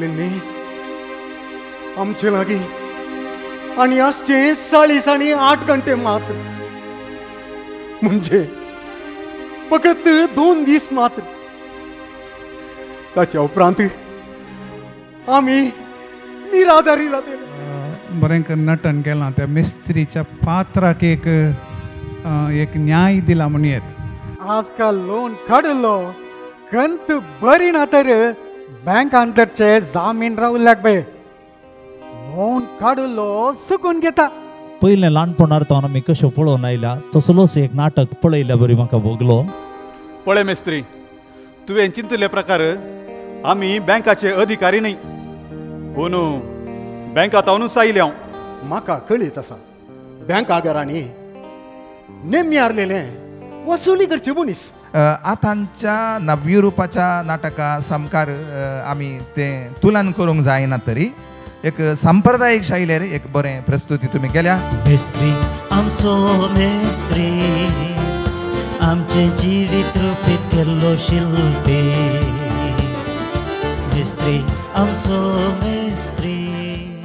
लिन्नी आमचे लागीं। आनी आसचे चाळीस आनी आठ घंटे मात्र। म्हणजे फकत दोन दीस मात्र। ताच्या उपरांत आमी निराधारी जातले बरें नटन केलां त्या मिस्त्रीच्या पात्राक एक एक न्याय दिला म्हणून येत। आजकाल लोन काडलो कंत बरी ना तर बँक अंतरचे जामीन रावल्याक बे लोन काडलो चुकून घेता पयलें ल्हानपणांत आमी कश्यो पळोवन आयल्या तसलोच एक नाटक पळयल्या बरी म्हाका भोगलो पळय मेस्त्री तुवें चिंतले प्रकार आमी बँकाचे अधिकारी न्ही पूण बँकात हांवूच आयले हांव म्हाका कळीत आसा बँक आगारांनी नेम्मी आरलेले वसुली करचे मनीस अ, आतांच्या नवयुरुपाच्या नाटका समकार आमी तें तुलन करूंक जायना तरी. एक सांप्रदायीक शैलीर एक बरें प्रस्तुती तुमी केल्या. मेस्त्री आमचो मेस्त्री आमचे जिवीत रुपीत केल्लो शिल्पी. मेस्त्री आमचो मेस्त्री.